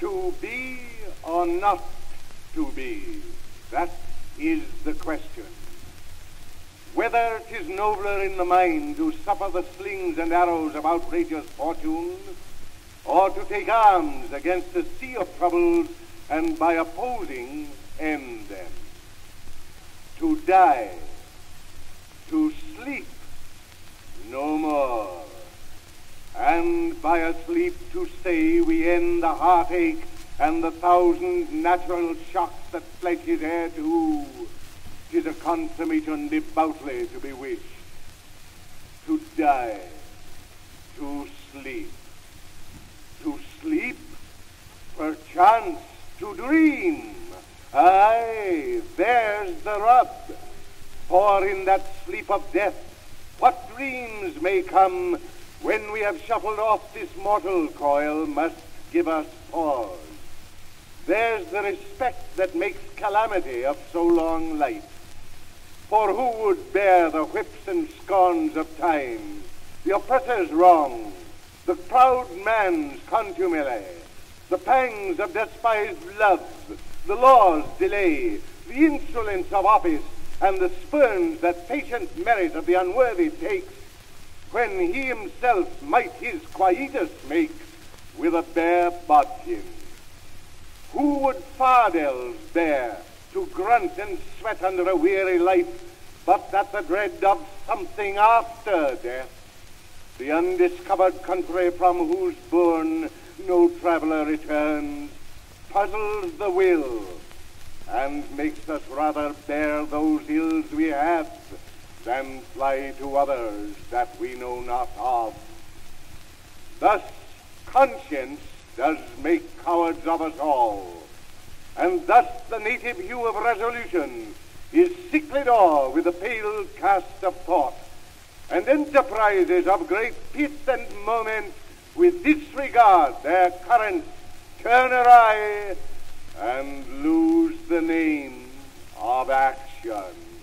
To be or not to be, that is the question. Whether 'tis nobler in the mind to suffer the slings and arrows of outrageous fortune, or to take arms against a sea of troubles and by opposing end them. To die, to sleep, no more. And by a sleep to stay we end the heartache and the thousand natural shocks that flesh is heir to. 'Tis a consummation devoutly to be wished. To die, to sleep, to sleep, perchance to dream. Aye, there's the rub. For in that sleep of death, what dreams may come when we have shuffled off this mortal coil must give us pause. There's the respect that makes calamity of so long life. For who would bear the whips and scorns of time, the oppressor's wrong, the proud man's contumely, the pangs of despised love, the law's delay, the insolence of office, and the spurns that patient merit of the unworthy takes, when he himself might his quietus make with a bare bodkin? Who would fardels bear to grunt and sweat under a weary life, but that the dread of something after death, the undiscovered country from whose bourne no traveler returns, puzzles the will, and makes us rather bear those ills we have than fly to others that we know not of. Thus conscience does make cowards of us all, and thus the native hue of resolution is sicklied o'er with the pale cast of thought, and enterprises of great pith and moment with disregard their currents turn awry and lose the name of action.